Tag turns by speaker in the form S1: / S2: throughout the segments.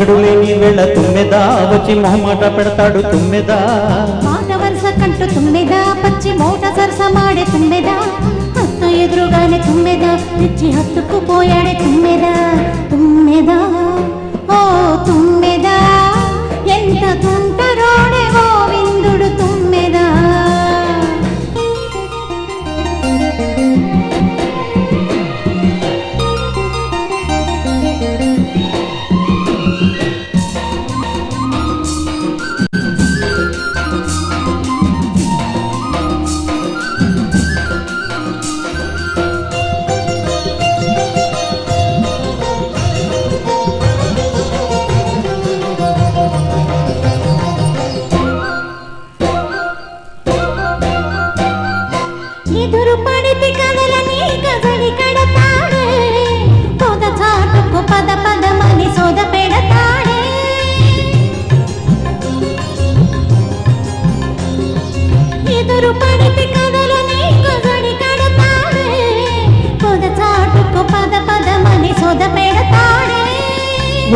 S1: మగడు లేని వేళ తుమ్మెదా వచ్చి మొహమాట పెడతాడు తుమ్మెదా.
S2: మాట వరుస కంటూ తుమ్మెదా పచ్చి మోట సరసమాడే తుమ్మెదా. హత్తు ఎదురుగానే తుమ్మెదా తెచ్చి హత్తుకు పోయాడే తుమ్మెదా తుమ్మెదా.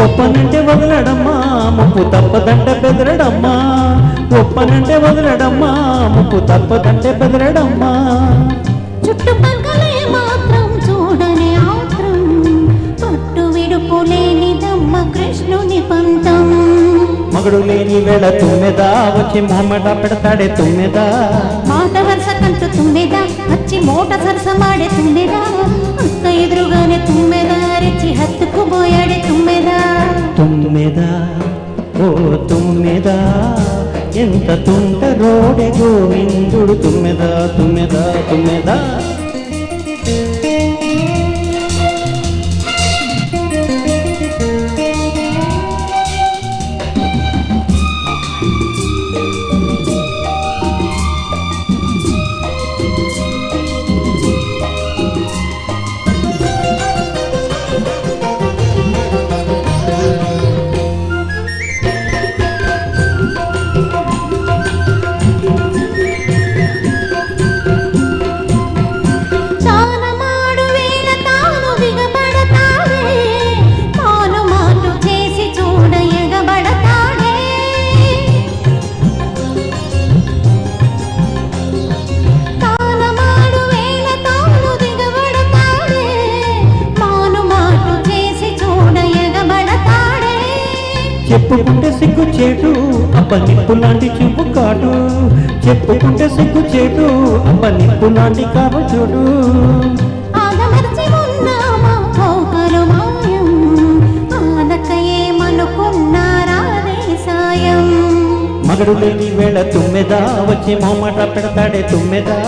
S1: ఒప్పనంటే వదలడమ్మా ముప్పు తప్పదంటే బెదరడమ్మా. ఒప్పనంటే వదలడమ్మా ముప్పు తప్పదంటే బెదరడమ్మా.
S2: చుట్టుపక్కలే మాత్రం చూడని ఆత్రం పట్టు విడుపు లేనిదమ్మ కృష్ణుని పంతం.
S1: మగడు లేని వేళ తుమ్మెదా వచ్చి మొహమాట పెడతాడే తుమ్మెదా.
S2: మాట వరుస కంటూ తుమ్మెదా వచ్చి మోట సరస మాడే తుమ్మెదా. అక్క ఎదురుగానే తుమ్మెదా?
S1: ఎంత తుంట రోడె గోవిందుడు తుమ్మెదా తుమ్మెదా తుమ్మెదా? చెప్పుకుంటే సిగ్గు చేటు అబ్బ నిప్పు లాంటి చూపు కాటు. చెప్పుకుంటే సిగ్గు చేటు అబ్బ నిప్పు లాంటి కావ చూడు మగడు లేని వేళ తుమ్మెదా వచ్చి మొహమాట పెడతాడే తుమ్మెదా.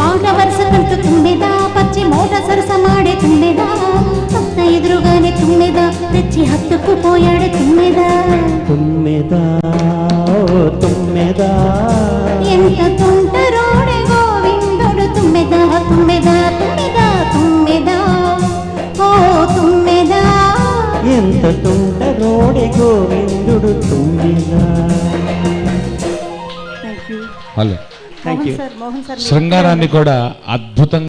S2: మాట వరుస తుమ్మెదా పచ్చి మోట సరస మాడే తుమ్మెదా. ఎదురుగానే తుమ్మెదా తెచ్చి హత్తుకు పోయాడే తుమ్మెదా.
S1: తుమ్మెదా ఓ తుమ్మెదా.
S2: ఎంత తుంటరోడే గోవిందుడు తుమ్మెదా తుమ్మెదా తుమ్మెదా తుమ్మెదా. ఓ తుమ్మెదా.
S1: ఎంత తుంట రోడె గోవిందుడు తుమ్మెదా.
S3: హలో
S1: థ్యాంక్ యూ
S3: శృంగారాన్ని కూడా అద్భుతంగా